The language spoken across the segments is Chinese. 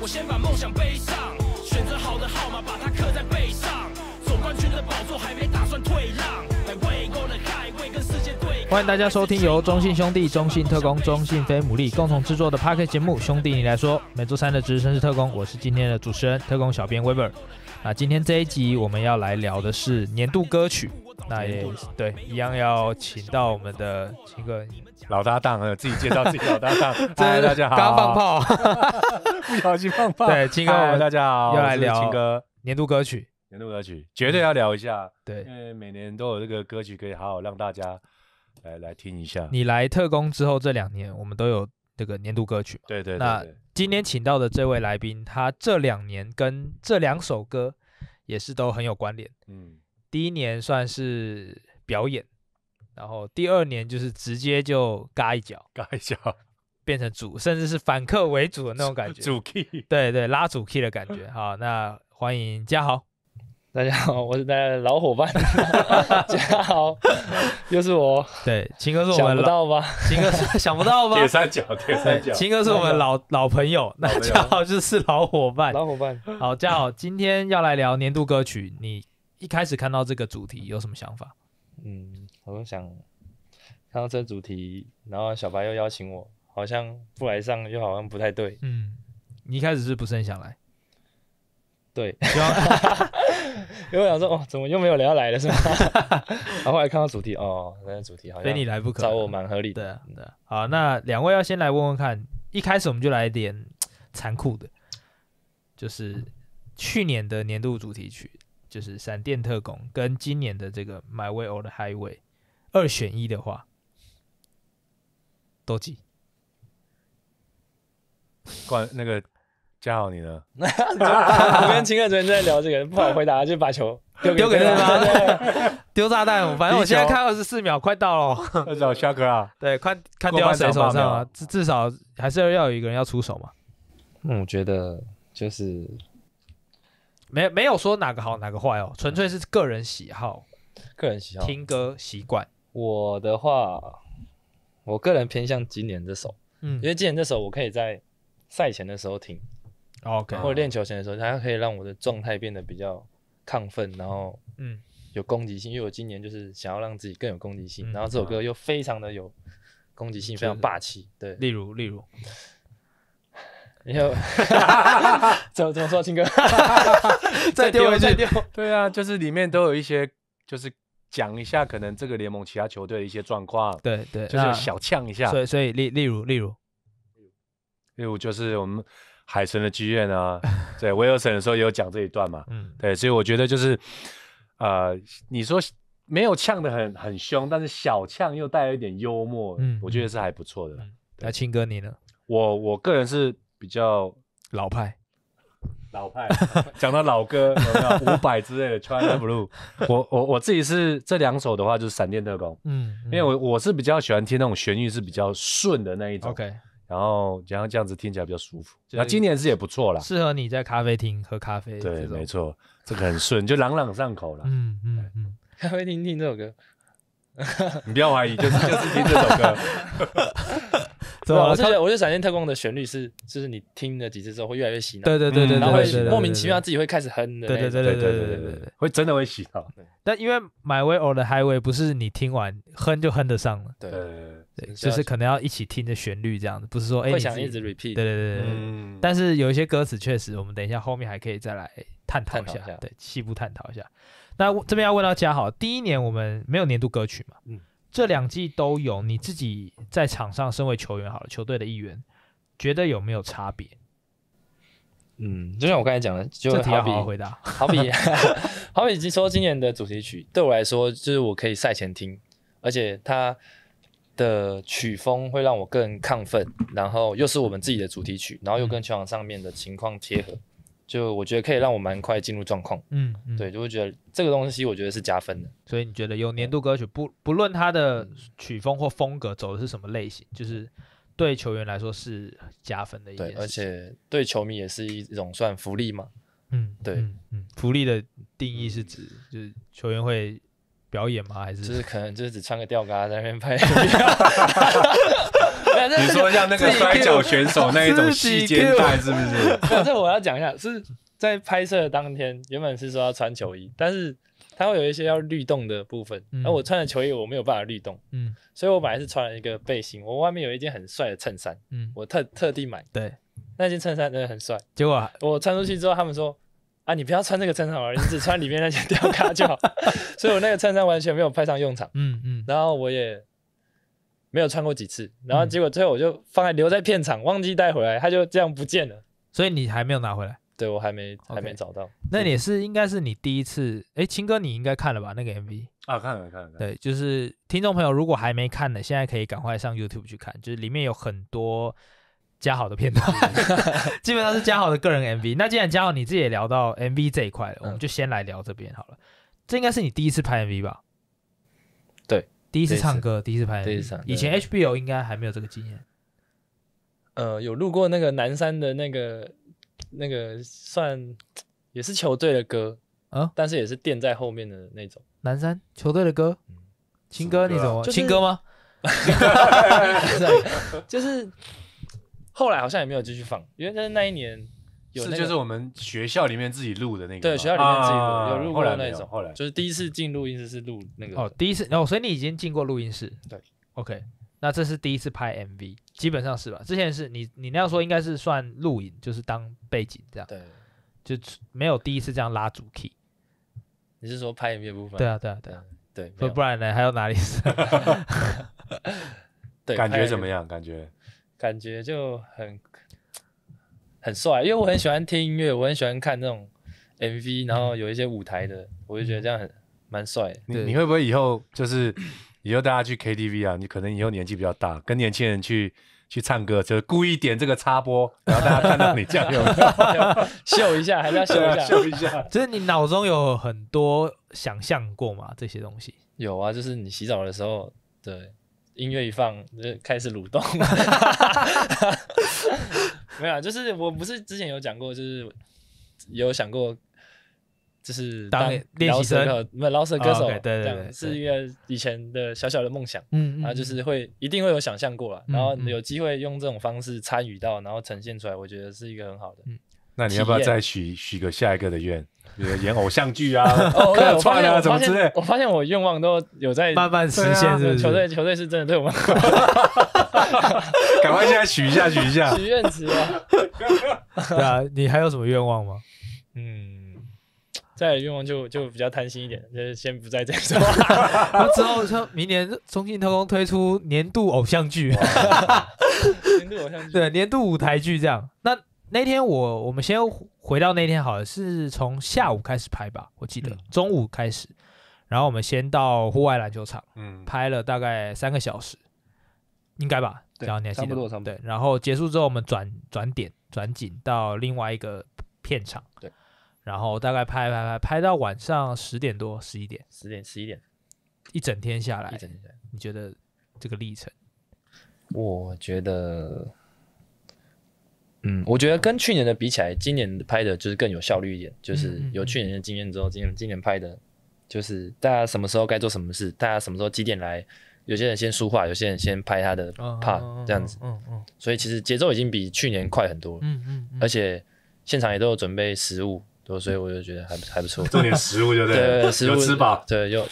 我先把梦想背上，选择好的号码，把它刻在背上。总冠军的宝座还没打算退让，来为够了海，为跟世界对。欢迎大家收听由中信兄弟、中信特工、中信飞姆利共同制作的 p a r k 节目《兄弟你来说》，每周三的值日生是特工，我是今天的主持人特工小编 Weber。那今天这一集我们要来聊的是年度歌曲，那也对，一样要请到我们的秦哥，老搭档啊，自己介绍自己老搭档。大家好。刚放，炮，不小心放炮。对青哥嗨大家好，要来聊青哥年度歌曲，年度歌曲，绝对要聊一下，对因为每年都有这个歌曲可以好好让大家来来听一下。你来特工之后这两年，我们都有这个年度歌曲嘛。对对那今天请到的这位来宾，他这两年跟这两首歌也是都很有关联。嗯，第一年算是表演，然后第二年就是直接就嘎一脚，嘎一脚变成主，甚至是反客为主的那种感觉。主 key。对对，拉主 key 的感觉。好，那欢迎嘉豪。大家好，我是大家的老伙伴，大家好，又是我，对，秦哥是我想们老，不到吧？秦哥是 想不到吧？铁三角，铁三角。秦哥是我们老老朋友，那嘉豪就是老伙伴。老伙伴，好，嘉豪，今天要来聊年度歌曲，你一开始看到这个主题有什么想法？嗯，我就想看到这主题，然后小白又邀请我，好像不来上又好像不太对，嗯，你一开始是不是很想来？对，希望 因为我想说，哦，怎么又没有人要来了是吗？然后后来看到主题，哦，那个主题好像非像你来不可。找我蛮合理的。好，那两位要先来问问看，一开始我们就来一点残酷的，就是去年的年度主题曲，就是《闪电特工》，跟今年的这个《My Way or the Highway》二选一的话，都记。关那个嘉豪你呢？我跟秦哥昨天在聊这个，不好回答，就把球丢丢给对对方。丢炸弹。反正我现在看二十四秒，快到了。要找 Shaka 啊，对，看看丢到谁手上啊？至至少还是要有一个人要出手嘛。嗯，我觉得就是没没有说哪个好哪个坏哦，纯粹是个人喜好、个人喜好。听歌习惯。我的话，我个人偏向今年这首，嗯因为今年这首我可以在赛前的时候听，，OK，或者练球前的时候，它可以让我的状态变得比较亢奋，然后嗯，有攻击性。因为我今年就是想要让自己更有攻击性，嗯然后这首歌又非常的有攻击性，非常霸气。对，例如例如，然后 怎么怎么说，青哥？再丢回去再丢。对啊，就是里面都有一些，就是讲一下可能这个联盟其他球队的一些状况，对对，就是小呛一下。所以所以例例如例如，例如就是我们海神的剧院啊，对威尔森的时候也有讲这一段嘛，嗯，对，所以我觉得就是呃，你说没有呛的很很凶，但是小呛又带有一点幽默，嗯我觉得是还不错的。嗯那青哥你呢？我我个人是比较老派，老派，讲到老歌有没有？伍佰之类的 China Blue，我我我自己是这两首的话就是闪电特工，嗯，因为我我是比较喜欢听那种旋律是比较顺的那一种。OK 然后然后这样子听起来比较舒服。那今年是也不错啦，适合你在咖啡厅喝咖啡，对，没，错，这个很顺，就朗朗上口了。嗯嗯嗯，咖啡厅听这首歌，你不要怀疑，就是就是听这首歌。怎么我是觉得，我觉得《闪电特工》的旋律是，就是你听了几次之后会越来越洗脑，对对对对然后会对对对莫名其妙自己会开始哼的。对对对对对对对对对对对。会真的会洗脑。但因为 My Way or the Highway 不是你听完哼就哼得上了，对对，对，就是可能要一起听着旋律这样子，不是说哎自己会想一直 repeat。对对对对但是有一些歌词确实，我们等一下后面还可以再来探讨一下，对，细部探讨一下。那我这边要问到嘉豪，第一年我们没有年度歌曲嘛？嗯这两季都有，你自己在场上身为球员好了，球队的一员，觉得有没有差别？嗯，就像我刚才讲的，就好比好好回答。好比 好比说今年的主题曲，对我来说就是我可以赛前听，而且它的曲风会让我更亢奋，然后又是我们自己的主题曲，然后又跟球场上面的情况贴合，就我觉得可以让我蛮快进入状况。嗯嗯，对，就会觉得这个东西我觉得是加分的。所以你觉得有年度歌曲不不论它的曲风或风格走的是什么类型，就是对球员来说是加分的一件对，而且对球迷也是一种算福利嘛。嗯对嗯嗯，福利的定义是指就是球员会表演吗？还是就是是可能就是只穿个吊嘎在那边拍，没 你说像那个摔跤选手那一种细肩带是不是？这我要讲一下，是在拍摄的当天，原本是说要穿球衣，但是它会有一些要律动的部分，嗯然后我穿的球衣我没有办法律动，嗯所以我本来是穿了一个背心，我外面有一件很帅的衬衫，嗯，我特特地买对，那件衬衫真的很帅，结果我穿出去之后，他们说。啊，你不要穿这个衬衫好了，你只穿里面那件吊卡就好。所以我那个衬衫完全没有派上用场。嗯嗯，然后我也没有穿过几次，然后结果最后我就放在留在片场，忘记带回来，它就这样不见了。所以你还没有拿回来。对我还没还没找到。那也是应该是你第一次，哎，青哥你应该看了吧那个 MV？啊，看了看了看了，对，就是听众朋友如果还没看的，现在可以赶快上 YouTube 去看，就是里面有很多嘉豪的片段，基本上是嘉豪的个人 MV。那既然嘉豪你自己也聊到 MV 这一块了，我们嗯就先来聊这边好了。这应该是你第一次拍 MV 吧？对，第一次唱歌，第一次拍第一次唱。以前 HBO 应该还没有这个经验。呃，有录过那个南山的那个那个算也是球队的歌，啊但是也是垫在后面的那种。南山球队的歌，情歌你怎么？就是青哥吗？就是后来好像也没有继续放，因为在那一年有、那个、是就是我们学校里面自己录的那个，对学校里面自己录、啊有录后来没过那种，后来就是第一次进录音室是录那个哦，第一次哦，所以你已经进过录音室。对，OK，那这是第一次拍 MV，基本上是吧？之前是你你那样说应该是算录影，就是当背景这样，对，就没有第一次这样拉主 key。你是说拍 MV 的部分？对啊，对啊，对啊，对，没不不然呢还有哪里是？对，感觉怎么？样？感觉感觉就很很帅，因为我很喜欢听音乐，我很喜欢看那种 MV，然后有一些舞台的，我就觉得这样很蛮帅的。你你会不会以后就是以后大家去 KTV 啊？你可能以后年纪比较大，跟年轻人去去唱歌，就故意点这个插播，然后大家看到你这样有没有 秀一下，还是要秀一下。秀一下？就是你脑中有很多想象过嘛这些东西。有啊，就是你洗澡的时候，对，音乐一放就开始蠕动。没有啊，就是我不是之前有讲过，就是有想过，就是当练习生没有饶舌歌手，对对对是一个以前的小小的梦想。嗯然后就是会一定会有想象过了，嗯然后嗯有机会用这种方式参与到，然后呈现出来，我觉得是一个很好的。那你要不要再许许个下一个的愿？比如演偶像剧啊、客串啊，现我发什么之类，我发现我愿望都有在慢慢实现，是不是？球队球队是真的对我们 赶快现在许一下，许一下。许愿池啊。对啊，你还有什么愿望吗？嗯，再来愿望就就比较贪心一点，就是先不再这样说。那之后说明年中信特工推出年度偶像剧，年度偶像剧，对，年度舞台剧这样。那那天我我们先回到那天好了，是从下午开始拍吧，我记得、嗯中午开始，然后我们先到户外篮球场嗯，拍了大概三个小时，应该吧？对这样你还记得？差不多差不多对，然后结束之后，我们转转点转景到另外一个片场，对，然后大概拍拍拍拍到晚上十点多十一点，十点十一点一整天下来一，整天。你觉得这个历程？我觉得，嗯，我觉得跟去年的比起来，今年拍的就是更有效率一点。就是有去年的经验之后，今年今年拍的，就是大家什么时候该做什么事，大家什么时候几点来，有些人先书画，有些人先拍他的嗯 part 这样子，嗯嗯所以其实节奏已经比去年快很多了，嗯嗯嗯，而且现场也都有准备食物，对所以我就觉得还不还不错。重点食物就对对，了，食物有吃饱。对，有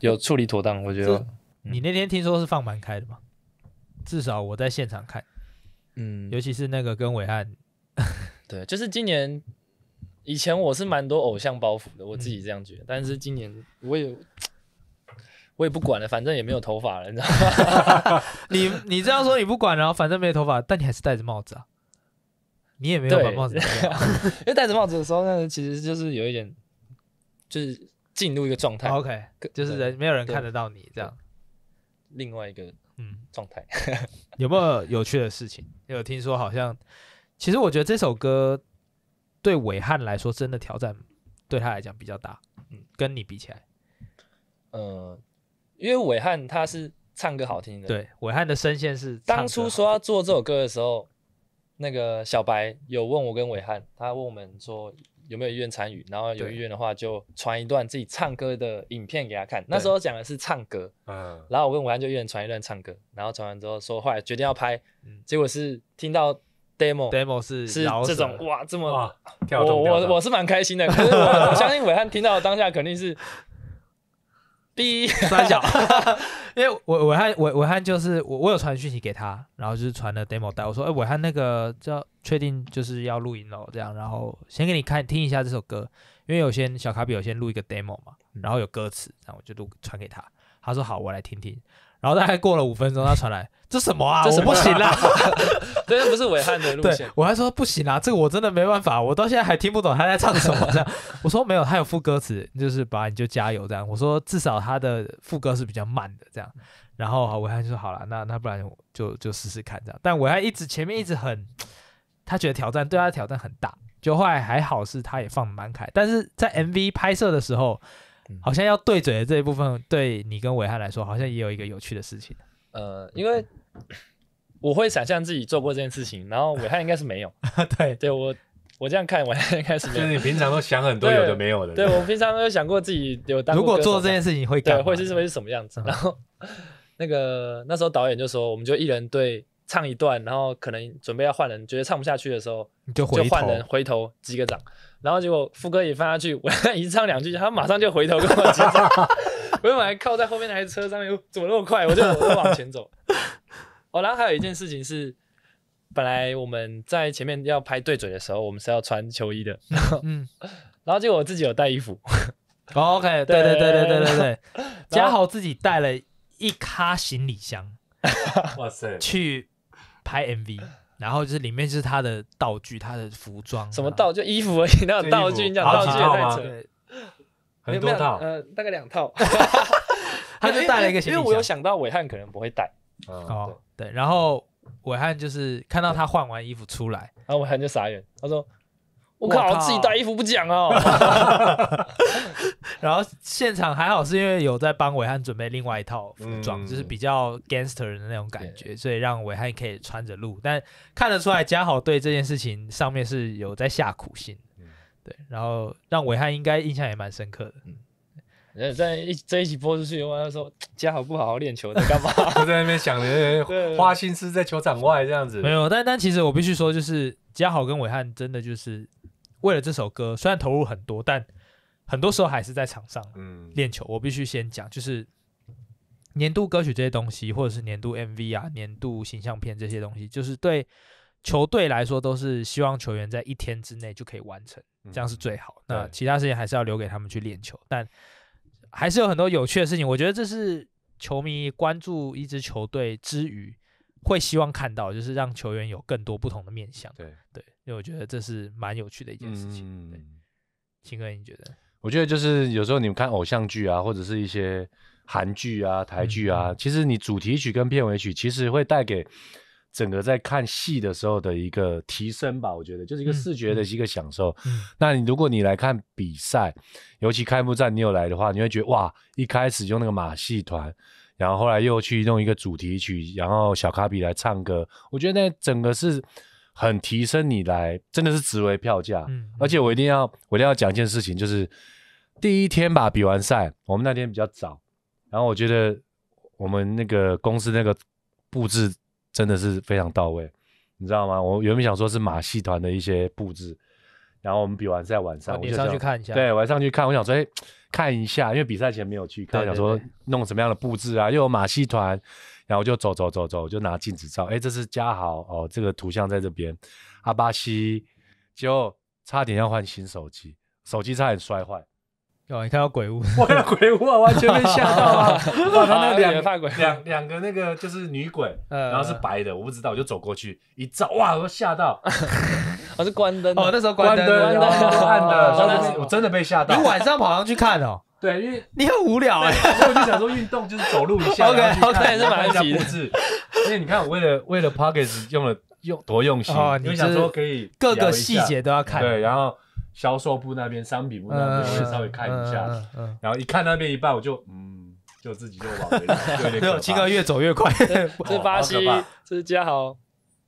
有处理妥当，我觉得，你那天听说是放蛮开的嘛？至少我在现场看，嗯，尤其是那个跟伟汉，对，就是今年，以前我是蛮多偶像包袱的，我自嗯己这样觉得。但是今年我也我也不管了，反正也没有头发了，你知道吗？你你这样说你不管，然后反正没头发，但你还是戴着帽子啊，你也没有把帽子。因为戴着帽子的时候，那个其实就是有一点，就是进入一个状态，OK，就是人没有人看得到你这样。另外一个嗯，状态。有没有有趣的事情？有听说好像，其实我觉得这首歌对伟汉来说真的挑战对他来讲比较大。嗯，跟你比起来，呃，因为伟汉他是唱歌好听的，，对伟汉的声线是当初说要做这首歌的时候，那个小白有问我跟伟汉，他问我们说有没有意愿参与，然后有意愿的话就传一段自己唱歌的影片给他看。那时候讲的是唱歌，嗯，然后我跟伟汉就一人传一段唱歌，然后传完之后说后来决定要拍，嗯。结果是听到 demo demo 是是这种哇这么哇，跳我我我是蛮开心的，可是我我相信伟汉听到当下肯定是逼三小，因为我伟汉伟伟汉就是我我有传讯息给他，然后就是传了 demo 带，我说哎伟汉那个叫确定就是要录音了这样，然后先给你看听一下这首歌，因为有些小卡比有先录一个 demo 嘛，然后有歌词，然后我就录传给他，他说好我来听听，然后大概过了五分钟他传来这什么啊，这什么我不行 啦，这个不是伟汉的路对线，我还说不行啊，这个我真的没办法，我到现在还听不懂他在唱什么。这样，我说没有，他有副歌词，就是把你就加油这样。我说至少他的副歌是比较慢的这样。然后好，伟汉就说好了，那那不然我就就试试看这样。但伟汉一直前面一直很，他觉得挑战对他的挑战很大，就后来还好是他也放得蛮开，但是在 MV 拍摄的时候嗯。好像要对嘴的这一部分，对你跟伟汉来说，好像也有一个有趣的事情。呃，因为我会想象自己做过这件事情，然后伟汉应该是没有，对，对我我这样看伟汉应该是没有，就是你平常都想很多有的没有的，对我平常有想过自己有当如果做这件事情会干对会是会是什么样子，嗯。然后 那个那时候导演就说，我们就一人对唱一段，然后可能准备要换人，觉得唱不下去的时候，你就就换人回头击个掌，然后结果副歌也放下去，我一唱两句，他马上就回头跟我击掌，我本来靠在后面那台车上面，怎么那么快？我就我就往前走。哦，然后还有一件事情是，本来我们在前面要拍对嘴的时候，我们是要穿球衣的，嗯。然后结果我自己有带衣服，哦 OK，对对对对对对对，后嘉豪自己带了一咖行李箱哇塞，去拍 MV，然后就是里面就是他的道具、他的服装，什么道具？衣服而已，那种道具，你讲道具太扯。很多套，呃，大概两套，他就带了一个行李因为我有。想到伟汉可能不会带，嗯哦，对，然后伟汉就是看到他换完衣服出来，然后伟汉就傻眼，他说：“我我靠，我自己带衣服不讲哦。然后现场还好是因为有在帮伟汉准备另外一套服装，嗯。就是比较 gangster 的那种感觉，所以让伟汉可以穿着录。但看得出来嘉豪对这件事情上面是有在下苦心，嗯。对，然后让伟汉应该印象也蛮深刻的。”然后在一这一集播出去的话，他说：“ 嘉豪不好好练球，在干嘛？就 在那边想着花心思在球场外这样子，没有，但但其实我必须说，就是嘉豪跟伟汉真的就是为了这首歌，虽然投入很多，但很多时候还是在场上嗯，练球。我必须先讲，就是年度歌曲这些东西，或者是年度 MV 啊、年度形象片这些东西，就是对球队来说都是希望球员在一天之内就可以完成，这样是最好。那其他事情还是要留给他们去练球，但还是有很多有趣的事情。我觉得这是球迷关注一支球队之余，会希望看到，就是让球员有更多不同的面向。对，对，因为我觉得这是蛮有趣的一件事情。对，嗯，秦哥，你觉得？我觉得就是有时候你们看偶像剧啊，或者是一些韩剧啊、台剧嗯啊，其实你主题曲跟片尾曲其实会带给整个在看戏的时候的一个提升吧。我觉得就是一个嗯视觉的一个享受。嗯那你如果你来看比赛，尤其开幕战你有来的话，你会觉得哇，一开始用那个马戏团。然后后来又去弄一个主题曲，然后小卡比来唱歌，我觉得那整个是很提升你来，真的是值回票价。嗯而且我一定要，我一定要讲一件事情，就是第一天吧，比完赛，我们那天比较早，然后我觉得我们那个公司那个布置真的是非常到位，你知道吗？我原本想说是马戏团的一些布置，然后我们比完赛晚上，我就想上去看一下。对，晚上去看，我想说，哎，看一下，因为比赛前没有去看，想说弄什么样的布置啊，又有马戏团，然后我就走走走走，我就拿镜子照，哎，这是嘉豪哦，这个图像在这边，阿巴西，结果差点要换新手机，手机差点摔坏，哦，你看到鬼屋，我看到鬼屋啊，完全被吓到啊！哇，他那啊两两两个那个就是女鬼，呃然后是白的，我不知道，我就走过去一照，哇，我吓到，我是关灯的哦，那时候关灯，暗的，所以哦我我真的被吓到你。晚上跑上去看哦，对，因为你很无聊哎。所以我就想说，运动就是走路一下 OK，OK，是蛮看一下急的布置。因为你看，我为了为了 Pockets 用了用多用心，哦你因为想说可以各个细节都要看。对，然后销售部那边、商品部那边，我也稍微看一下。然后一看那边一半，我就嗯，就自己就往回走，就 有点可嗯，怕秦哥越走越快。这是巴西这是嘉豪。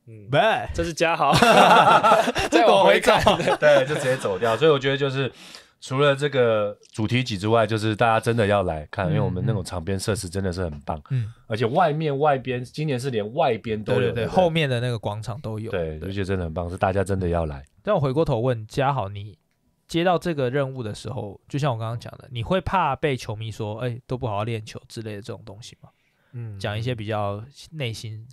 嗯，不，这是嘉豪，再往回看，对，就直接走掉。所以我觉得就是除了这个主题曲之外，就是大家真的要来看，因为我们那种场边设施真的是很棒，嗯，而且外面外边今年是连外边都有，对对对，不后面的那个广场都有。对，我觉得真的很棒，是大家真的要来。但我回过头问嘉豪，你接到这个任务的时候，就像我刚刚讲的，你会怕被球迷说，哎、都不好好练球之类的这种东西吗？嗯讲一些比较内心，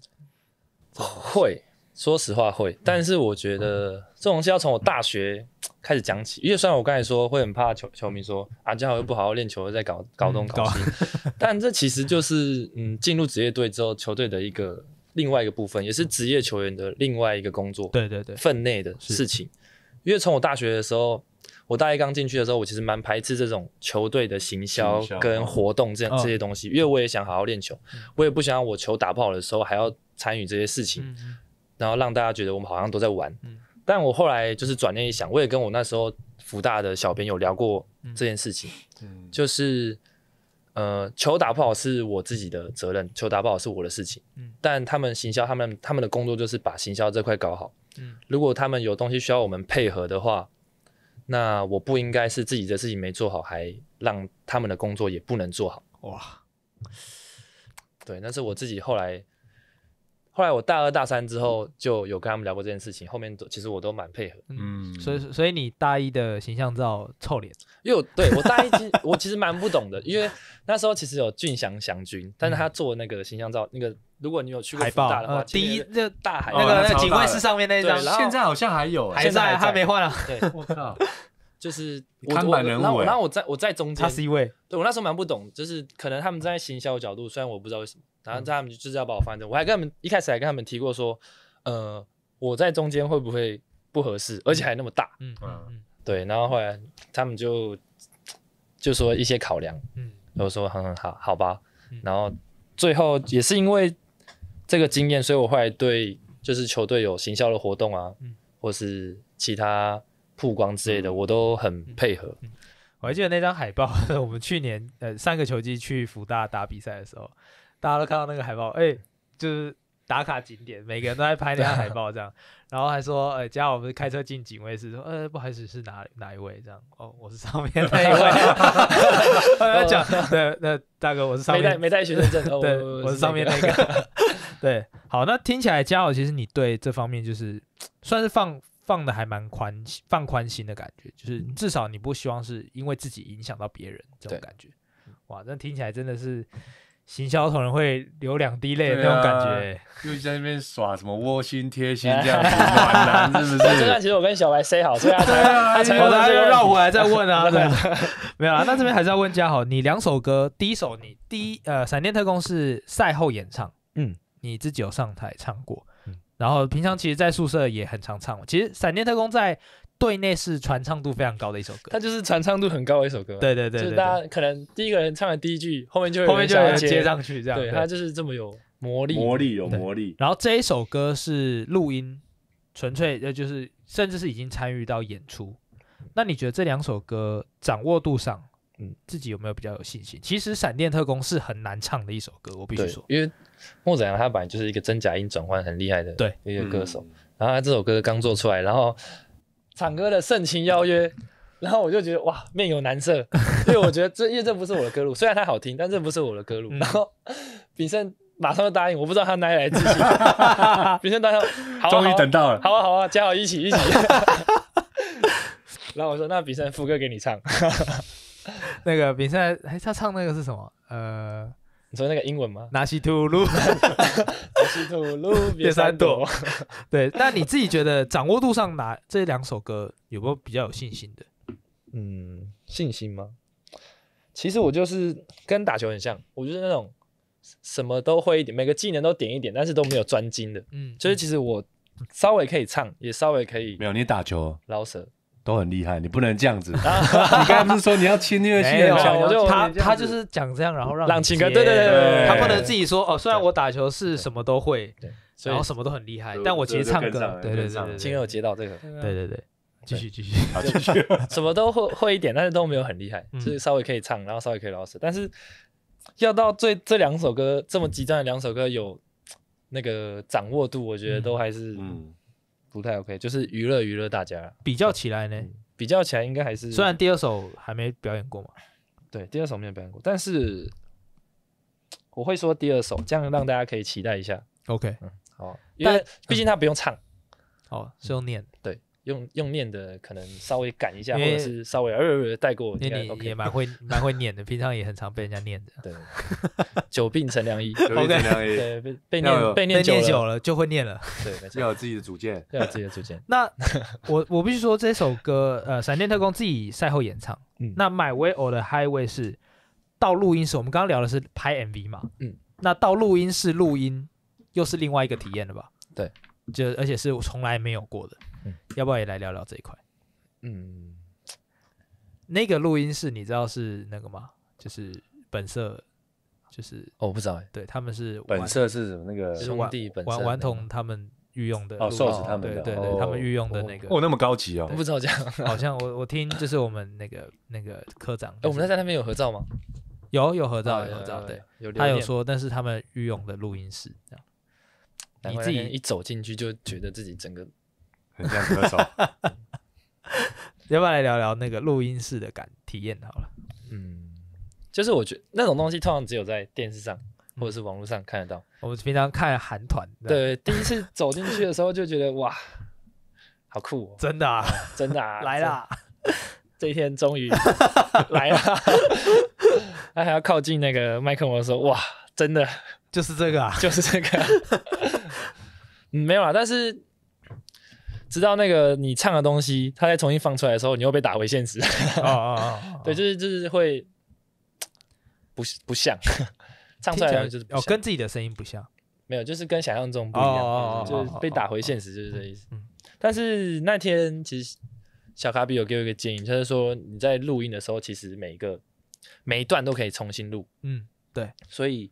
会，说实话会，但是我觉得这种东西要从我大学开始讲起，因为虽然我刚才说会很怕球球迷说啊，嘉豪又不好好练球，又在搞搞东搞。西，但这其实就是嗯，进入职业队之后，球队的一个另外一个部分，也是职业球员的另外一个工作对对对，分内的事情。因为从我大学的时候，我大一刚进去的时候，我其实蛮排斥这种球队的行销跟活动这样哦这些东西，因为我也想好好练球，我也不想要我球打不好的时候还要参与这些事情。嗯然后让大家觉得我们好像都在玩。嗯但我后来就是转念一想，我也跟我那时候福大的小编有聊过这件事情，嗯，就是呃，球打不好是我自己的责任，球打不好是我的事情。嗯但他们行销，他们他们的工作就是把行销这块搞好。嗯如果他们有东西需要我们配合的话，那我不应该是自己的事情没做好，还让他们的工作也不能做好。哇，对，那是我自己后来，后来我大二大三之后就有跟他们聊过这件事情，后面都其实我都蛮配合，嗯，嗯。所以所以你大一的形象照臭脸，因为我 对我大一其实我其实蛮不懂的，因为那时候其实有俊祥祥君，但是他做那个形象照，那个如果你有去过海报的话，呃，第一那大海那个警卫室上面那一张，然后现在好像还有哎，现在还在还没换啊，对，我靠，就是我看我然后板人物欸然后我在我在中间他，C 位，对我那时候蛮不懂，就是可能他们站在行销角度，虽然我不知道为什么，然后他们就是要把我放在，我还跟他们一开始还跟他们提过说，呃，我在中间会不会不合适，而且还那么大，嗯嗯嗯对，然后后来他们就就说一些考量，嗯我说很很好，好吧嗯，然后最后也是因为这个经验，所以我后来对就是球队有行销的活动啊，嗯或是其他曝光之类的，我都很配合。我还记得那张海报，我们去年呃上个球季去福大打比赛的时候，大家都看到那个海报，哎、就是打卡景点，每个人都在拍那张海报这样，然后还说，呃，加我们开车进警卫室，说，呃，不好意思，是哪哪一位？这样，哦，我是上面那一位，我要讲，对，那大哥我是上面，没带没带学生证，哦对，我是上面那个，对，好，那听起来嘉豪其实你对这方面就是算是放放的还蛮宽放宽心的感觉，就是至少你不希望是因为自己影响到别人这种感觉。哇，那听起来真的是行销同仁会流两滴泪的那种感觉、欸。又在那边耍什么窝心贴心这样子，暖男是不是 这段？其实我跟小白 say 好，所以他才又。绕回来再问啊，对，没有啊。那这边还是要问嘉豪，你两首歌，第一首你第一呃《闪电特工》是赛后演唱，嗯，你自己有上台唱过，嗯然后平常其实，在宿舍也很常唱。其实《闪电特工》在队内是传唱度非常高的一首歌它，就是传唱度很高的一首歌，，对对对对就是大，家可能第一个人唱的第一句，后面就会后面就有人人想要接上去这样。对，它就是这么有魔力，魔力有魔力，然后这一首歌是录音，纯粹呃就是甚至是已经参与到演出。那你觉得这两首歌掌握度上，嗯嗯，自己有没有比较有信心？其实《闪电特工》是很难唱的一首歌，我必须对说，。因为莫子阳他本来就是一个真假音转换很厉害的对一个歌手，嗯然后他这首歌刚做出来，然后唱歌的盛情邀约，然后我就觉得哇，面有难色，因为我觉得这因为这不是我的歌路，虽然它好听，但这不是我的歌路。嗯然后炳胜马上就答应，我不知道他哪里来的自信。炳胜答应，好啊、终于等到了，好啊好啊，加好一起一起。然后我说那炳胜副歌给你唱，那个比赛，哎，他唱那个是什么？呃，你说那个英文吗？拿西吐露。我是土路别三朵。对，那你自己觉得掌握度上哪这两首歌有没有比较有信心的？嗯，信心吗？其实我就是跟打球很像，我就是那种什么都会一点，每个技能都点一点，但是都没有专精的。嗯，就是其实我稍微可以唱，也稍微可以没有你打球捞舌。都很厉害，你不能这样子。你刚才不是说你要侵略性没有，很强？我就他他就是讲这样，然后让你让情歌接对对对对对他不能自己说哦，虽然我打球是什么都会，对，所以然后什么都很厉害，但我其实唱歌对对对对今天有接到这个，对对对，继续继续，好继续。什么都会会一点，但是都没有很厉害，嗯就是稍微可以唱，然后稍微可以捞舌。但是要到最这两首歌这么极端的两首歌有那个掌握度，我觉得都还是嗯，不太 OK，就是娱乐娱乐大家，比较起来呢，比较起来应该还是虽然第二首还没表演过嘛，对第二首没有表演过，但是我会说第二首，这样让大家可以期待一下。OK，好，因为毕竟他不用唱，好是用念，对，用用念的可能稍微赶一下，或者是稍微呃带过，因为你也蛮会蛮会念的，平常也很常被人家念的，对，久病成良医。久病成良医，对，被被念被被念久了，就会念了。对，要有自己的主见。要有自己的主见。那我我必须说这首歌，呃，闪电特工自己赛后演唱。嗯那 My Way or the Highway 是到录音室，我们刚刚聊的是拍 MV 嘛，嗯，那到录音室录音又是另外一个体验了吧？对，就而且是我从来没有过的。嗯要不要也来聊聊这一块？嗯，那个录音室你知道是那个吗？就是本色，就是哦我不知道哎，对他们是本顽色是什么？那个兄弟本色那个童他们御用的哦，瘦子他们的，对对对，哦他们御用的那个。哦，那么高级哦我。不知道这样。哎，好像我我听就是我们那个那个科长，我们在那边有合照吗？有有合照啊有合照，对，，有，他有说但是他们御用的录音室，这样。你自己一走进去就觉得自己整个很像歌手。要不要来聊聊那个录音室的感体验好了？嗯，就是我觉得那种东西通常只有在电视上或者是网络上看得到。我们平常看韩团，对，第一次走进去的时候就觉得哇，好酷哦，真的啊，真的啊，来啦，这，这一天终于 来了。他还要靠近那个麦克风说，哇，真的就是这个啊，就是这个。嗯，没有啦，但是知道那个你唱的东西，它再重新放出来的时候，你又被打回现实。啊啊啊，对，就是就是会不不像。唱出来就是不像。跟自己的声音不像，没有，就是跟想象中不一哦样，哦哦就是被打回现实，就是这个意思。嗯。但是那天其实小卡比有给我一个建议，就是说你在录音的时候，其实每一个每一段都可以重新录，嗯，对。所以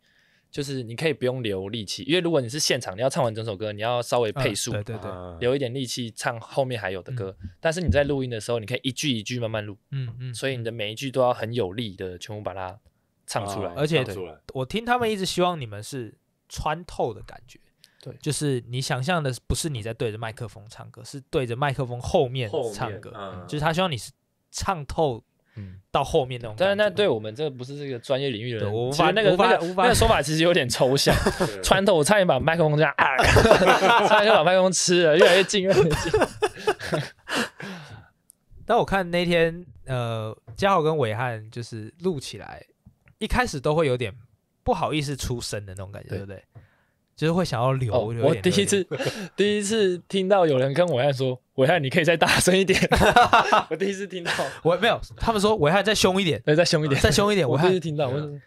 就是你可以不用留力气，因为如果你是现场，你要唱完整首歌，你要稍微配速，嗯对对对，啊留一点力气唱后面还有的歌。但是你在录音的时候，你可以一句一句慢慢录，嗯嗯，所以你的每一句都要很有力的全部把它唱出来，啊而且我听他们一直希望你们是穿透的感觉。对就是你想象的不是你在对着麦克风唱歌，是对着麦克风后面唱歌，嗯就是他希望你是唱透嗯。到后面那种。但是那对我们这个不是这个专业领域的人，我无其实那个法无法那个无法那个说法其实有点抽象。对穿透，我差点把麦克风这样啊，差点就把麦克风吃了，越来越近，越来越近。但我看那天呃，嘉豪跟伟汉就是录起来，一开始都会有点不好意思出声的那种感觉，对对不对？就是会想要留。我第一次 第一次听到有人跟伟汉说：“伟汉，你可以再大声一点。”我第一次听到，我没有，他们说伟汉再凶一点，对，再凶一点，再凶一点。我第一次，听到，我说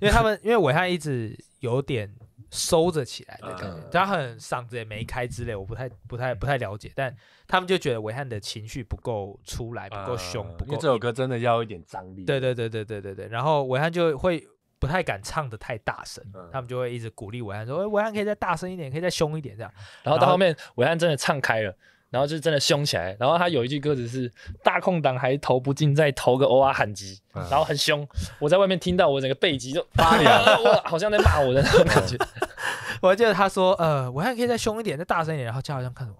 因为他们因为伟汉一直有点收着起来的感觉嗯，他很嗓子也没开之类，我不太不太不太了解，但他们就觉得伟汉的情绪不够出来，不够凶，不够啊因为这首歌真的要一点张力。对对对对对对对，然后伟汉就会不太敢唱的太大声，嗯他们就会一直鼓励伟汉说：“哎，伟汉可以再大声一点，可以再凶一点这样。然后到后面伟汉真的唱开了。然后就真的凶起来，然后他有一句歌词是“大空档还投不进，再投个偶尔喊击”，嗯然后很凶。我在外面听到，我整个背脊就 发凉，我好像在骂我的那种感觉。”我还记得他说：“呃，伟汉可以再凶一点，再大声一点。”然后就好像看着我，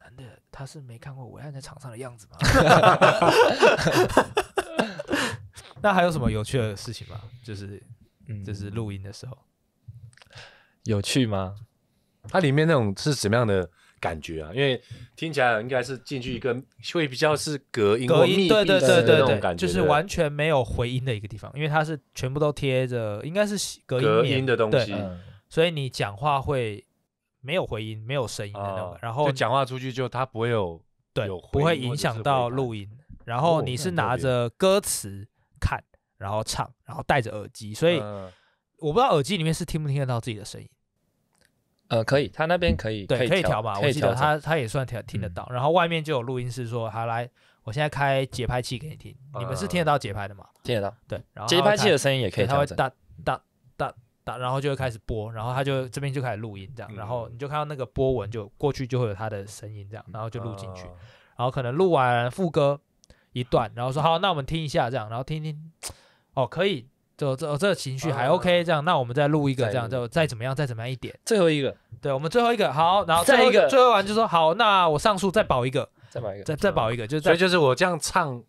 男的他是没看过伟汉在场上的样子吗？那还有什么有趣的事情吗？就是嗯就是录音的时候，有趣吗？它里面那种是什么样的感觉啊？因为听起来应该是进去一个会比较是隔音隔或密音，对对闭式的对对对，感觉，就是完全没有回音的一个地方，因为它是全部都贴着，应该是隔音隔棉音的东西。嗯，所以你讲话会没有回音，没有声音的那种啊，然后就讲话出去就它不会有对有回不会音或者是影响到弹录音。然后哦你是很特别拿着歌词看，然后唱，然后戴着耳机，所以嗯。我不知道耳机里面是听不听得到自己的声音。呃，可以，他那边可以，对，可以调调嘛，我记得他他也算调听得嗯。到。然后外面就有录音室说，好来，我现在开节拍器给你听，你们是听得到节拍的吗？听得到，对，然后节拍器的声音也可以对，它。会哒哒哒哒，然后就会开始播，然后他就这边就开始录音这样，然后嗯你就看到那个波纹就过去就会有他的声音这样，然后就录进去，啊然后可能录完副歌一段，然后说好，那我们听一下这样，然后听听，哦，可以就这这个情绪还啊 OK，这样，那我们再录一个，这样就再怎么样，再怎么样一点。最后一个。对，我们最后一个好，然后最后再一个。最后完就说好，那我上诉再保一个，再保一个，再再保一个，就是所以就是我这样唱，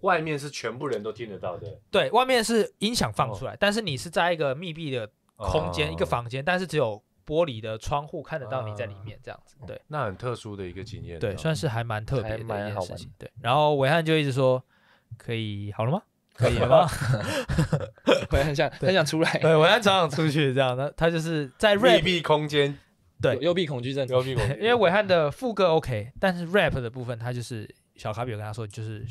外面是全部人都听得到的。对外面是音响放出来，但是你是在一个密闭的空间，哦。一个房间，但是只有玻璃的窗户看得到你在里面，这样子。对那很特殊的一个经验。对，算是还蛮特别的一件事情。对，然后伟汉就一直说可以好了吗？可以了吗？我很想很想出来，对，伟汉常常出去这样，那他就是在密 rap，闭空间，对幽闭恐惧症，幽闭空间 因为伟汉的副歌 OK，但是 rap 的部分他就是小卡比有跟他说，就是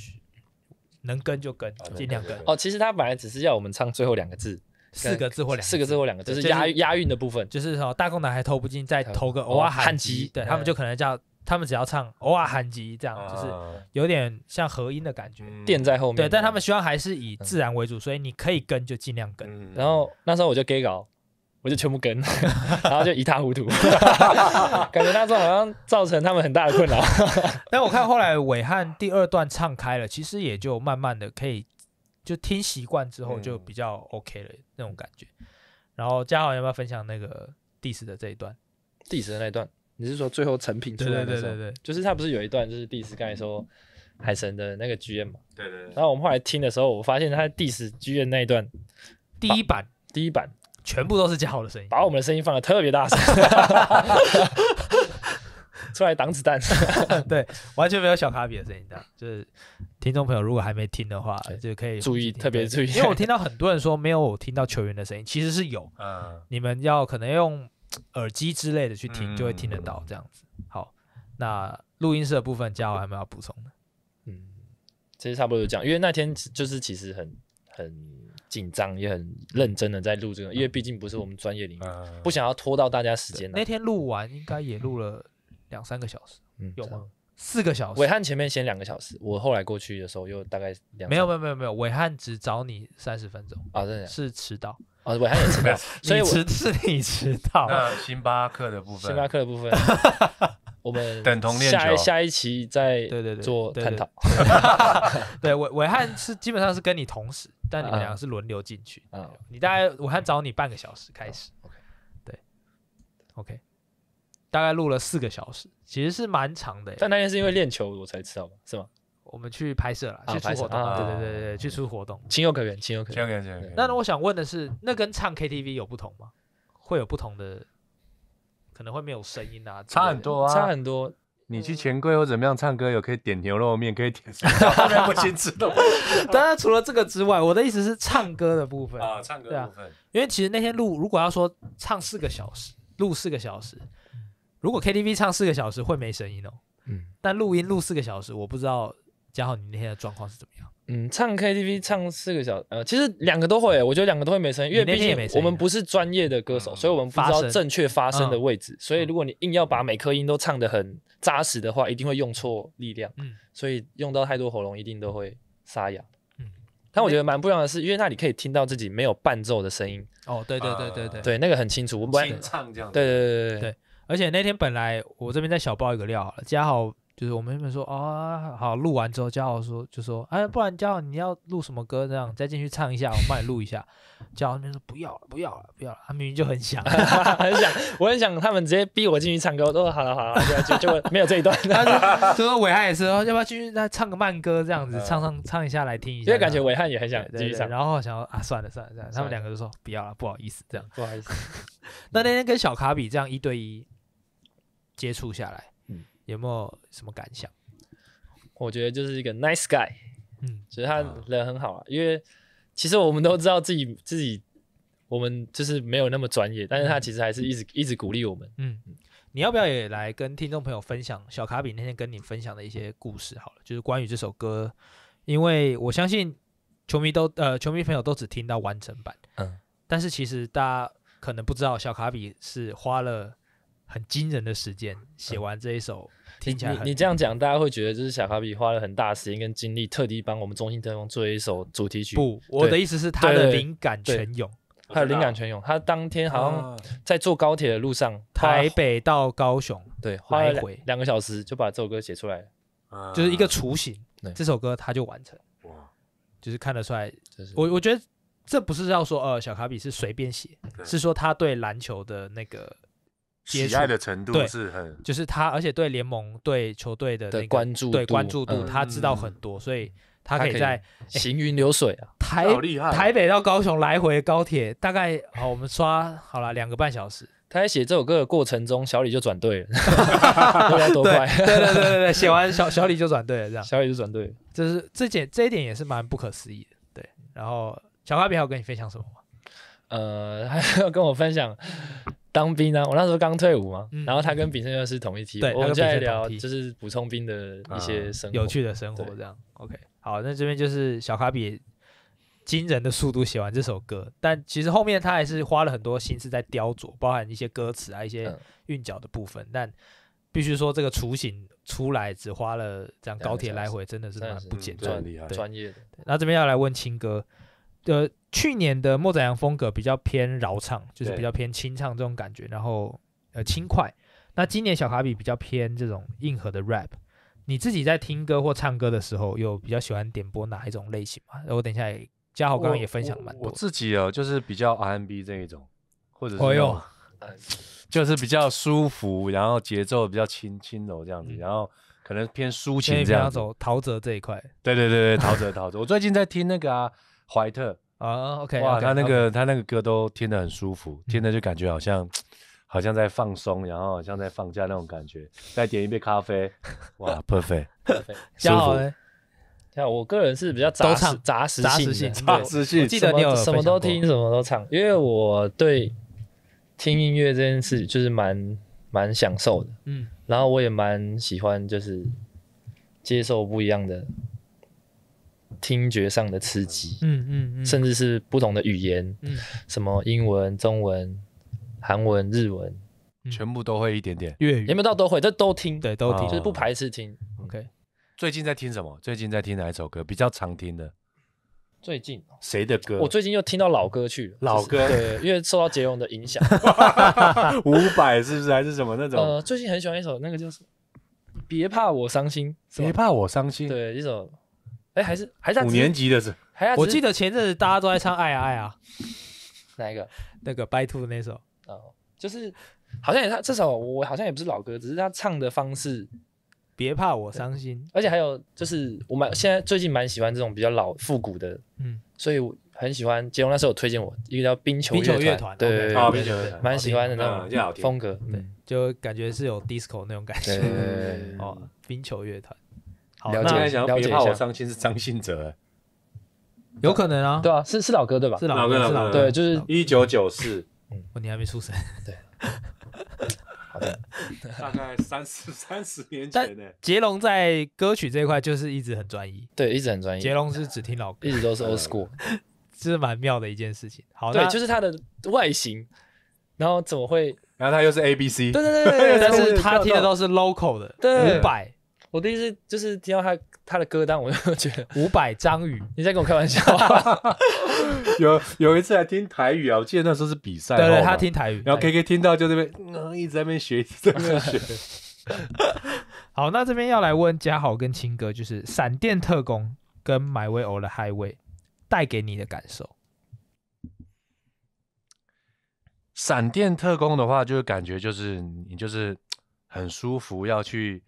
能跟就跟，哦尽量跟哦，其实他本来只是要我们唱最后两个字，四个字或两四个字或两个字，对就是押押韵的部分。就是说大公男还投不进，再投个哦偶尔喊喊吉，对他们就可能叫他们只要唱偶尔喊吉这样，就是啊有点像合音的感觉。嗯垫在后面，对，但他们希望还是以自然为主，所以你可以跟就尽量跟。嗯然后那时候我就 gay 搞，我就全部跟，然后就一塌糊涂，感觉那时候好像造成他们很大的困扰。但我看后来伟汉第二段唱开了，其实也就慢慢的可以就听习惯之后嗯就比较 OK 了那种感觉。然后嘉豪要不要分享那个 diss 的这一段？第十的那一段，你是说最后成品出来的时候？对，就是他不是有一段就是第十刚才说海神的那个剧院嘛？对对对然后我们后来听的时候，我发现他第十 GM 那一段第一版第一版全部都是嘉豪的声音。把我们的声音放的特别大声，出来挡子弹。对，完全没有小卡比的声音，这样就是听众朋友如果还没听的话，就可以注意特别注意因为我听到很多人说没有听到球员的声音，其实是有，嗯你们要可能用耳机之类的去听，嗯就会听得到这样子。好，那录音室的部分，嘉豪还没有要补充的？嗯，其实差不多就这样，因为那天就是其实很很紧张，也很认真的在录这个，因为毕竟不是我们专业领域，嗯不想要拖到大家时间啊那天录完应该也录了两三个小时，嗯有吗？四个小时。伟？汉前面先两个小时，我后来过去的时候又大概两没有没有有没有没有，伟汉只找你三十分钟，啊，真的是迟到，啊，伟汉也迟到，所以迟是你迟到。那星巴克的部分，星巴克的部分，我们等同练下一下一期再对对对做探讨。对，伟伟汉是基本上是跟你同时，但你们啊两个是轮流进去。嗯。你大概伟汉找你半个小时开始。OK 对，OK，大概录了四个小时，其实是蛮长的耶。但那天是因为练球我才知道嘛，是吗？我们去拍摄了，啊去出活动，啊对对对对，去出活动。情有可原，情有可原。这样这样这样。那我想问的是，那跟唱 KTV 有不同吗？会有不同的，可能会没有声音啊，差很。多啊，差很多，你去钱柜或怎么样唱歌，有可以点牛肉面，可以点什么？后面不清楚的当然，除了这个之外，我的意思是唱歌的部分。啊，唱歌对啊部分，因为其实那天录，如果要说唱四个小时，录四个小时，如果 KTV 唱四个小时会没声音哦。嗯但录音录四个小时，我不知道嘉豪你那天的状况是怎么样。嗯，唱 KTV 唱四个小时，呃，其实两个都会，我觉得两个都会没声音，因为毕竟我们不是专业的歌手，嗯所以我们不知道正确发声的嗯位置，所以如果你硬要把每颗音都唱得很扎实的话，一定会用错力量，嗯所以用到太多喉咙一定都会沙哑。嗯但我觉得蛮不一样的是，因为那里可以听到自己没有伴奏的声音，哦，对对对对对。对，那个很清楚。我们本来清唱这样。对对对对对而且那天本来我这边再小爆一个料好了，嘉豪就是我们原本说哦好录完之后，嘉豪说就说哎不然嘉豪你要录什么歌这样再进去唱一下，我帮你录一下。嘉豪那边说不要了不要了不要了，他明明就很想，很想，我很想他们直接逼我进去唱歌，我说好了好了，就就就没有这一段，他说伟汉也是哦，要不要进去再唱个慢歌这样子，嗯唱唱唱一下来听一下，因为感觉伟汉也很想继续唱。然后想说啊算了算了算了，他们两个就说不要了不好意思这样。不好意思，那那天跟小卡比这样一对一接触下来，嗯有没有什么感想？我觉得就是一个 nice guy，嗯其实他人很好啊。因为其实我们都知道自己自己，我们就是没有那么专业，但是他其实还是一直一直鼓励我们。嗯，你要不要也来跟听众朋友分享小卡比那天跟你分享的一些故事？好了，就是关于这首歌，因为我相信球迷都呃球迷朋友都只听到完整版，嗯，但是其实大家可能不知道，小卡比是花了很惊人的时间写完这一首，你听起来你你这样讲，大家会觉得就是小卡比花了很大时间跟精力，特地帮我们中心特工做一首主题曲。，不，我的意思是他的灵感对全涌，他的灵感泉涌。他当天好像啊。在坐高铁的路上，台北到高雄对花了两来回两个小时就把这首歌写出来就是一个雏形，这首歌他就完成，哇。就是看得出来，我我觉得这不是要说呃小卡比是随便写，是说他对篮球的那个接喜触爱的程度是很就是他，而且对联盟、对球队的那的个关注度对关注度，嗯他知道很多，所以他可以在行云流水啊，台厉害哦台北到高雄来回高铁，大概好我们刷好了两个半小时。他在写这首歌的过程中，小李就转队了，不知道多对快，对对对对对，写完小小李就转队了，这样，小李就转队了。这是这点这一点也是蛮不可思议的。对，然后小卡比还有跟你分享什么吗？呃，还要跟我分享当兵啊，我那时候刚退伍嘛，嗯然后他跟炳胜又是同一梯，对他跟我们就在炳胜同梯聊就是补充兵的一些生活，有趣的生活对这样。OK，好，那这边就是小卡比惊人的速度写完这首歌，但其实后面他还是花了很多心思在雕琢，包含一些歌词啊、一些嗯韵脚的部分。但必须说，这个雏形出来只花了这样高铁来回，真的是蛮真的是不简单的。嗯这很厉害对专业的。那这边要来问青哥，呃，去年的莫宰阳风格比较偏饶唱，就是比较偏清唱这种感觉，然后呃轻快。那今年小卡比比较偏这种硬核的 rap。你自己在听歌或唱歌的时候，有比较喜欢点播哪一种类型吗？我等一下也，嘉豪刚刚也分享了蛮我我多的。自己哦，就是比较 R&B 这一种，或者是哦就是比较舒服，然后节奏比较轻轻柔这样子，嗯然后可能偏抒情这样子。走陶喆这一块对对对对，陶喆陶喆，我最近在听那个啊，怀特，啊？OK，哇，他那个他那个歌都听得很舒服，嗯听着就感觉好像好像在放松，然后好像在放假那种感觉。再点一杯咖啡，哇，perfect，嘉豪呢？像我个人是比较都杂杂食杂食性杂食性我记得你有什么都听，什么都唱，因为我对听音乐这件事就是蛮蛮享受的，嗯然后我也蛮喜欢就是接受不一样的听觉上的刺激，嗯嗯嗯，甚至是不同的语言，嗯什么英文、中文、韩文、日文，全部都会一点点。粤语也没有到都会，这都听，对都听哦就是不排斥听。OK。最近在听什么？最近在听哪一首歌？比较常听的最近谁的歌？我最近又听到老歌去了，老歌就是对，因为受到杰荣的影响。五百是不是还是什么那种？呃，最近很喜欢一首那个就是“别怕我伤心”，别怕我伤心。对，一首，哎，还是还是五年级的是还我记得前阵子大家都在唱《爱啊爱啊 哪一个？》那个 By Two 的那首，哦，就是好像也他这首我好像也不是老歌，只是他唱的方式，别怕我伤心。而且还有就是我蛮现在最近蛮喜欢这种比较老复古的，嗯，所以我很喜欢杰荣那时候有推荐我一个叫冰球冰球乐乐团对啊冰球乐团蛮喜欢的嗯那种风格，对嗯，就感觉是有 disco 那种感觉。对对对对对哦，冰球乐团。好，那想要别怕了解一下。我伤心是张信哲，有可能啊，对啊，是是老歌对吧？是老老歌老歌歌是老歌，对，就是一九九四，嗯。你还没出生。对。好的，大概三十三十年前呢。杰龙在歌曲这一块就是一直很专一，对，一直很专一，杰龙是只听老歌，一直都是 old school。这 是蛮妙的一件事情。好，对，就是他的外形，然后怎么会？然后他又是 A B C，对对对对对，但是他听的都是 local 的，对。伍佰、我第一次就是听到他他的歌单，我就觉得五百、张宇，你在跟我开玩笑。有有一次还听台语啊，我记得那时候是比赛，对对，他听台语。然后 K K 听到就这边、嗯、一直在那边学，一直在那边学。好，那这边要来问嘉豪跟青哥，就是《闪电特工》跟《My Way or the Highway》带给你的感受。闪电特工的话，就是感觉就是你就是很舒服，要去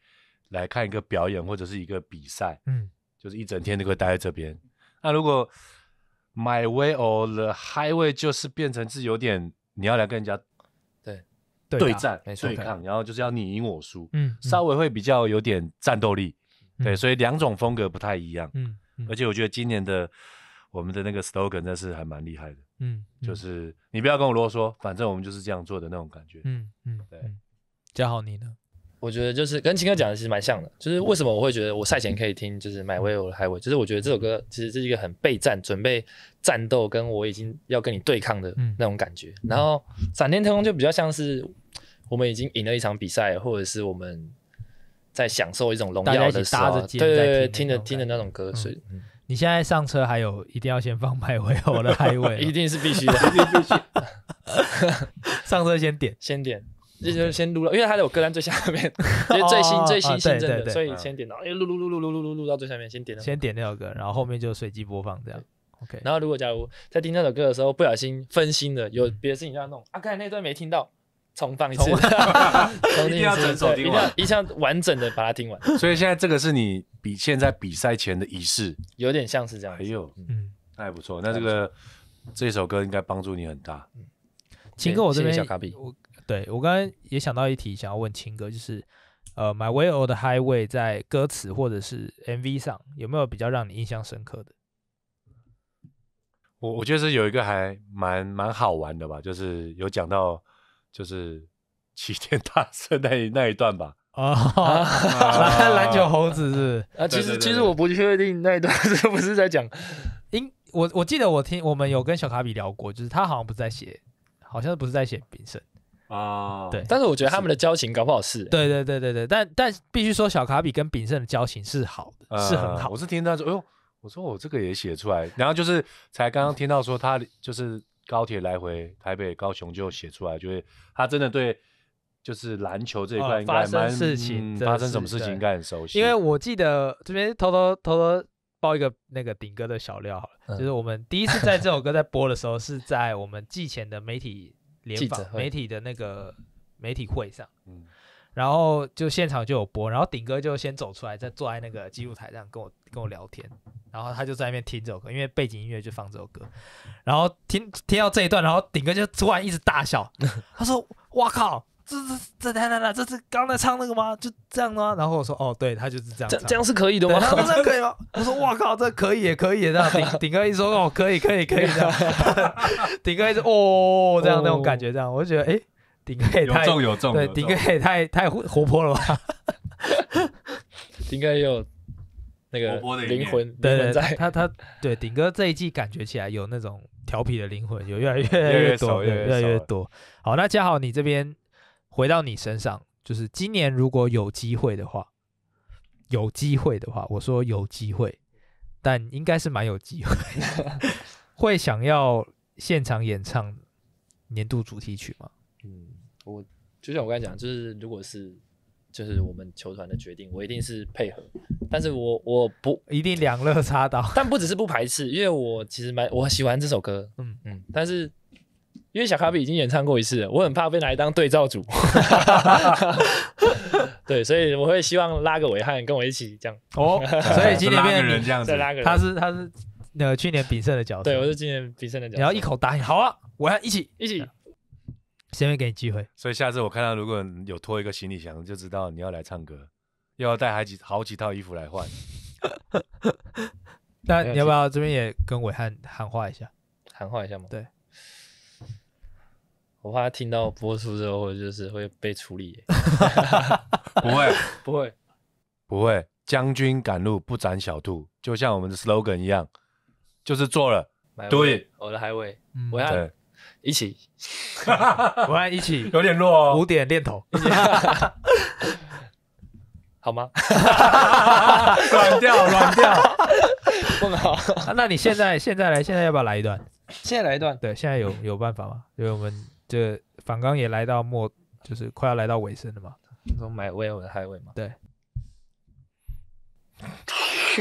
来看一个表演或者是一个比赛，嗯，就是一整天都会待在这边。那如果 My Way or the Highway 就是变成是有点你要来跟人家对对，战、没错对抗，然后就是要你赢我输，嗯，稍微会比较有点战斗力。对，嗯所以两种风格不太一样。嗯嗯而且我觉得今年的我们的那个 slogan 真是还蛮厉害的，嗯，嗯就是你不要跟我啰嗦，反正我们就是这样做的那种感觉。嗯嗯，对嗯，嘉豪你呢？我觉得就是跟青哥讲的其实蛮像的，就是为什么我会觉得我赛前可以听就是《My Way or the Highway》，就是我觉得这首歌其实是一个很备战、准备战斗，跟我已经要跟你对抗的嗯那种感觉。然后《闪电天空》就比较像是我们已经赢了一场比赛，或者是我们在享受一种荣耀的时候，对对对，听听的听的那种歌，嗯所以、嗯你现在上车还有一定要先放 My Way or the Highway，一哦定是必须的，上车先点。先点。这就是先录了，因为它有歌单最下面，就是最新哦最新啊新增的，所以先点到，哎，录录录录录录录录到最下面，先点到。先点那首歌，然后后面就随机播放这样。OK，然后如果假如在听那首歌的时候不小心分心了，有别的事情要弄啊，刚才那段没听到，重放一次，重重 听一定要整首一定要听完一定要完整的把它听完，所以现在这个是你比现在比赛前的仪式，有点像是这样子。哎呦，嗯，那还不错。那这个这首歌应该帮助你很大。秦哥，我这边谢谢小卡比我对我刚刚也想到一题，想要问青哥，就是呃，My Way or the Highway 在歌词或者是 MV 上有没有比较让你印象深刻的？我我觉得是有一个还蛮蛮好玩的吧，就是有讲到就是 齐天大圣那一那一段吧。哦，篮 篮球猴子是不是啊，其实其实我不确定那一段是不是在讲，因我我记得我听我们有跟小卡比聊过，就是他好像不是在写，好像不是在写冰胜。啊对。但是我觉得他们的交情搞不好是、欸对对对对对，但但必须说小卡比跟炳胜的交情是好的，是很好。呃我。是听他说，哎呦，我说我这个也写出来，然后就是才刚刚听到说他就是高铁来回台北、高雄就写出来，就是他真的对就是篮球这一块呃应该发生蛮事情发生什么事情应该很熟悉，因为我记得这边偷偷偷偷爆一个那个顶哥的小料好了，嗯。就是我们第一次在这首歌在播的时候，是在我们季前的媒体联访媒体的那个媒体会上，嗯。然后就现场就有播，然后顶哥就先走出来，再坐在那个记录台上跟我跟我聊天，然后他就在那边听这首歌，因为背景音乐就放这首歌，然后听听到这一段，然后顶哥就突然一直大笑，他说：“哇靠！”这这这太难了，这是刚才唱那个吗？就这样吗？然后我说哦，对他就是这样，这样是可以的，吗？他说这样可以吗？我说哇靠，这可以也可以的。顶顶哥一说哦，可以可以可以的，顶哥一直哦这样那种感觉这样，我就觉得哎，顶哥也太有重对，顶哥也太太活活泼了吧？应该也有那个活泼的灵魂，对对，灵魂在。他他对顶哥这一季感觉起来有那种调皮的灵魂，有越来越越来越多，越来越多。好，那嘉豪你这边回到你身上，就是今年如果有机会的话，有机会的话，我说有机会，但应该是蛮有机会，会想要现场演唱年度主题曲吗？嗯，我就像我刚才讲，就是如果是就是我们球团的决定，我一定是配合，但是我我不，一定两肋插刀。但不只是不排斥，因为我其实蛮我喜欢这首歌，嗯嗯嗯，但是因为小卡比已经演唱过一次了，我很怕被拿来当对照组，对，所以我会希望拉个伟汉跟我一起这样，哦，所以今年变成你，人这样子再，拉个人，他是他是呃去年比胜的角色，对我是今年比赛的角色，你要一口答应，好啊，我要一起，一起，先会给你机会。所以下次我看到如果有拖一个行李箱，就知道你要来唱歌，又要带好几好几套衣服来换。那你要不要这边也跟伟汉喊话一下？喊话一下吗？对，我怕他听到播出之后，就是会被处理耶。不会，不会，不会，将军赶路不斩小兔，就像我们的 slogan 一样，就是做了。It 我的海尾，嗯我要对，一起。我要一起有点弱五哦。点练头，好吗？软掉，软掉。问好。啊那你现在现在来，现在要不要来一段？现在来一段，对，现在有有办法吗？因为我们这反刚也来到末，就是快要来到尾声了嘛。说买威我的海尾嘛。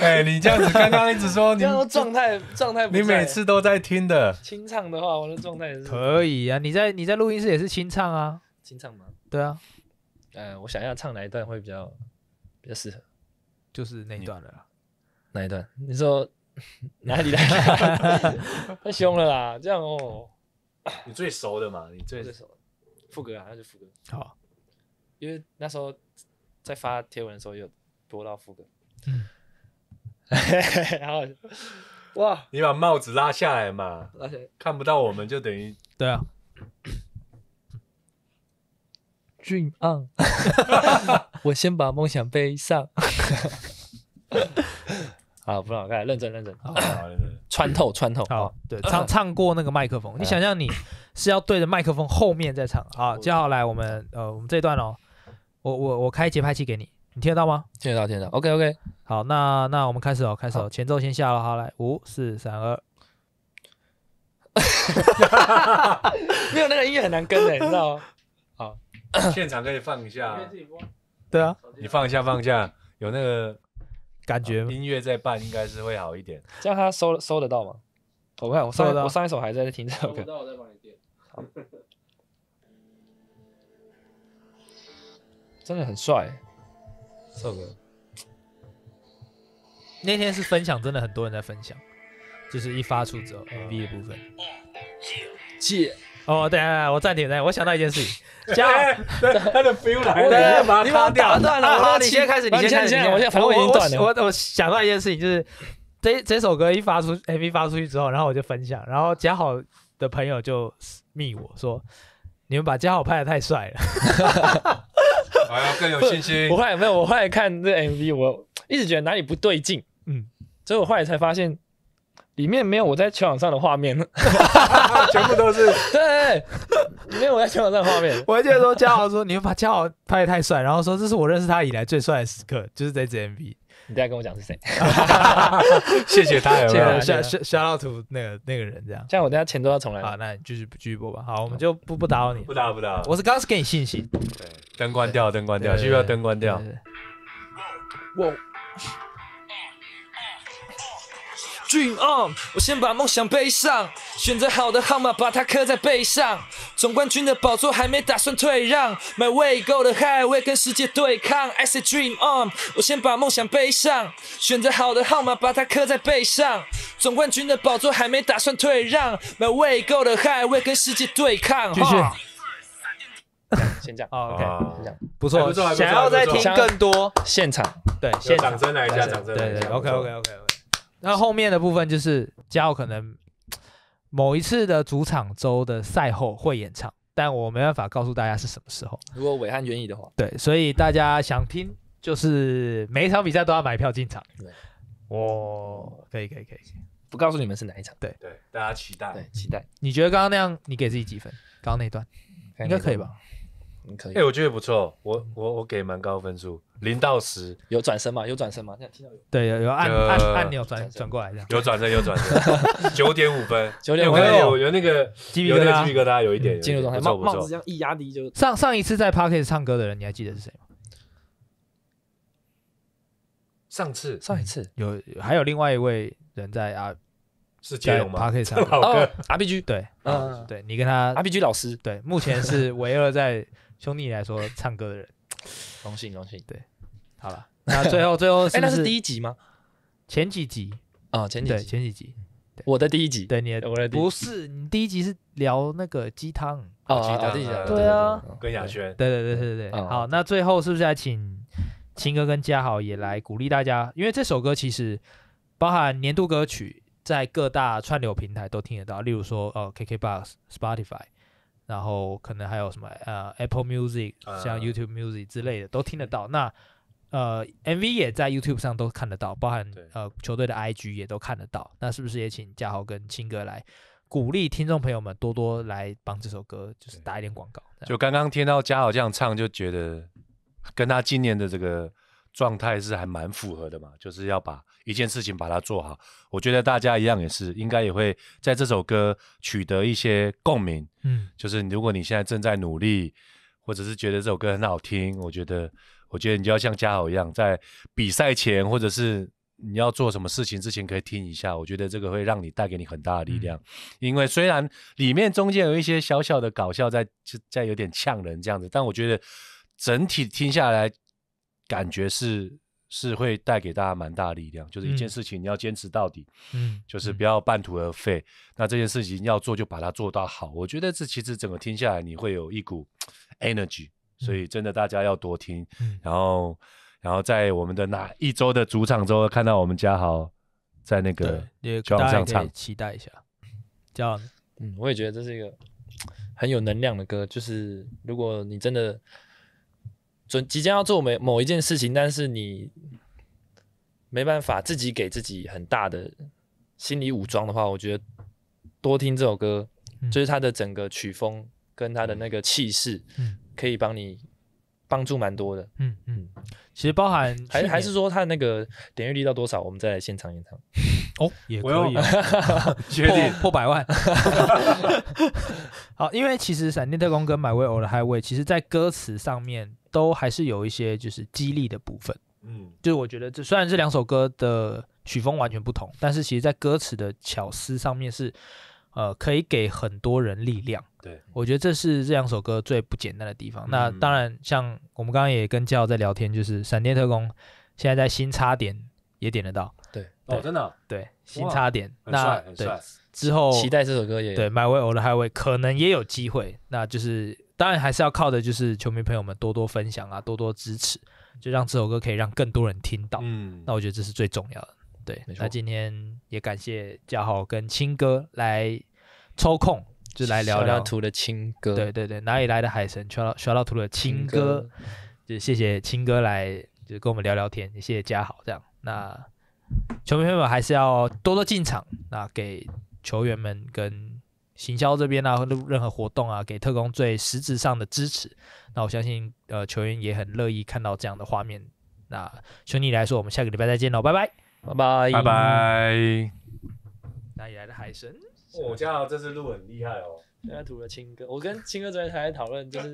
哎，你这样子，刚刚一直说你 这样说状态状态，你每次都在听的，清唱的话，我的状态也是可以啊，你在你在录音室也是清唱啊，清唱吗？对啊，呃，我想要唱哪一段会比较比较适合？就是那一段了啦。哪一段？你说 哪里来？太凶了啦！这样哦，你最熟的嘛，你最熟的副歌啊，那就副歌，好，因为那时候在发贴文的时候有播到副歌，嗯。然后哇，你把帽子拉下来嘛，而且看不到我们就等于 对啊，Dream on，我先把梦想背上。好，不让我看，认真认真，好好 穿透穿透。好，对，唱唱过那个麦克风，你想象你是要对着麦克风后面再唱。好，接下来我们呃，我们这一段哦，我我我开节拍器给你，你听得到吗？听得到听得到。OK OK，好，那那我们开始哦，开始哦，前奏先下了，好来，五四三二，没有那个音乐很难跟的，你知道吗？好现场可以放一下，对啊，你放一下放一下，有那个感觉音乐在伴，应该是会好一点。这样他收收得到吗？我看我上我上一首还在听这首歌，我再帮你垫。真的很帅。这首歌那天是分享，真的很多人在分享，就是一发出之后 MV 的部分。借哦，等一下，等下我暂停，等一下，我想到一件事情，加好，他的 feel 来你把它打断了，我好，你先开始，你先开始，我先，反正我已经断了。我我想到一件事情，就是这这首歌一发出 MV 发出去之后，然后我就分享，然后嘉好的朋友就密我说，你们把嘉好拍的太帅了。我要更有信心我。后来没有，我后来看这 MV，我一直觉得哪里不对劲，嗯嗯，所以我后来才发现里面没有我在球场上的画面，全部都是 对，没有我在球场上的画面。我还记得说嘉豪说你们把嘉豪拍的太帅，然后说这是我认识他以来最帅的时刻，就是这支 MV。你等下跟我讲是谁？谢谢他，有没有谢谢他？下下下到图那个那个人这样。这样我等一下钱都要重来。好，那你继续继续播吧。好，我们就不不打扰你。不打扰不打扰，我是刚刚是给你信心，对灯关掉，灯关掉，对需要灯关掉对。Dream on，我先把梦想背上，选择好的号码，把它刻在背上。总冠军的宝座还没打算退让，My way go the highway，跟世界对抗。I say dream on，我先把梦想背上，选择好的号码，把它刻在背上。总冠军的宝座还没打算退让，My way go the highway，跟世界对抗。继续。先这样，好，OK，啊先这样，不错，还不错不错想要再听更多，现场。对，现场。掌声来一下，掌声对。，OK OK OK OK。那后面的部分就是嘉豪可能某一次的主场周的赛后会演唱，但我没办法告诉大家是什么时候。如果伟汉愿意的话，对，所以大家想听，就是每一场比赛都要买票进场。对，哦，可以可以可以。不告诉你们是哪一场。对对，大家期待。对，期待，你觉得刚刚那样，你给自己几分？刚刚那段应该可以吧？？嗯，可以哎，。我觉得不错，我我我给蛮高分数，零到十有转身吗？有转身吗？这样听到有。对，有有按呃按按钮转转过来这样。有转身有转身，九点五分，九点五分有有那个鸡皮疙瘩有那个鸡皮疙瘩有一点嗯进入状态，不错不错帽帽子这。样一压低就上上一次在 p a r k e t 唱歌的人，你还记得是谁吗？上次上一次有还有另外一位人在啊，在是接龙吗 e t 唱歌。老歌，RPG，对，嗯对你跟他，RPG 老师，对，目前是唯二在兄弟来说唱歌的人。荣幸荣幸。对好了，那最后最后哎，那是第一集吗？前几集？啊，前几对，集，前几集。我的第一集，对你的我的第一不是你第一集是聊那个鸡汤。哦，对啊，跟雅轩，对对对对对好，那最后是不是来请秦哥跟嘉豪也来鼓励大家？因为这首歌其实包含年度歌曲，在各大串流平台都听得到，例如说呃 KKBox、Spotify，然后可能还有什么呃 Apple Music，啊像 YouTube Music 之类的都听得到。那呃 MV 也在 YouTube 上都看得到，包含呃球队的 IG 也都看得到。那是不是也请嘉豪跟青哥来鼓励听众朋友们多多来帮这首歌就是打一点广告？就刚刚听到嘉豪这样唱，就觉得跟他今年的这个状态是还蛮符合的嘛，就是要把一件事情把它做好。我觉得大家一样也是，应该也会在这首歌取得一些共鸣。嗯。就是如果你现在正在努力，或者是觉得这首歌很好听，我觉得，我觉得你就要像嘉豪一样，在比赛前或者是你要做什么事情之前，可以听一下。我觉得这个会让你带给你很大的力量，因为虽然里面中间有一些小小的搞笑在，就在有点呛人这样子，但我觉得整体听下来，感觉是是会带给大家蛮大力量。就是一件嗯事情你要坚持到底，嗯，就是不要半途而废。那这件事情要做就把它做到好。我觉得这其实整个听下来，你会有一股 energy，所以真的大家要多听。嗯然后，然后在我们的哪一周的主场周看到我们嘉豪在那个对，也球场大家也可以上唱，期待一下。这样，嗯，我也觉得这是一个 很有能量的歌。就是如果你真的准即将要做某某一件事情，但是你没办法自己给自己很大的心理武装的话，我觉得多听这首歌，嗯就是它的整个曲风跟它的那个气势，嗯可以帮你帮助蛮多的。嗯嗯，其实包含还还是说它那个点阅率到多少，我们再来现场演唱。哦，也可以啊，决定破破百万。好，因为其实闪电特工跟 My Way or the Highway，其实在歌词上面都还是有一些就是激励的部分。嗯，就是我觉得这虽然这两首歌的曲风完全不同，但是其实在歌词的巧思上面是，呃，可以给很多人力量。对，我觉得这是这两首歌最不简单的地方。那当然，像我们刚刚也跟教在聊天，就是《闪电特工》现在在新插点也点得到，对。哦，真的哦对，新插点。那对之后期待这首歌也对 My Way or the Highway 可能也有机会，那就是当然还是要靠的就是球迷朋友们多多分享啊，多多支持，就让这首歌可以让更多人听到。嗯那我觉得这是最重要的。对那今天也感谢嘉豪跟青哥来抽空，就来聊聊。图的青哥，对对对，哪里来的海神？刷到刷到图的青哥，就谢谢青哥来，就跟我们聊聊天，也谢谢嘉豪这样。那球迷朋友们还是要多多进场，那给球员们跟行销这边啊，或者任何活动啊，给特工最实质上的支持。那我相信，呃，球员也很乐意看到这样的画面。那兄弟来说，我们下个礼拜再见喽，拜拜。拜拜拜。拜。哪里来的海神？我家豪这次录很厉害哦。现在除了青哥，我跟青哥昨天还在讨论，就是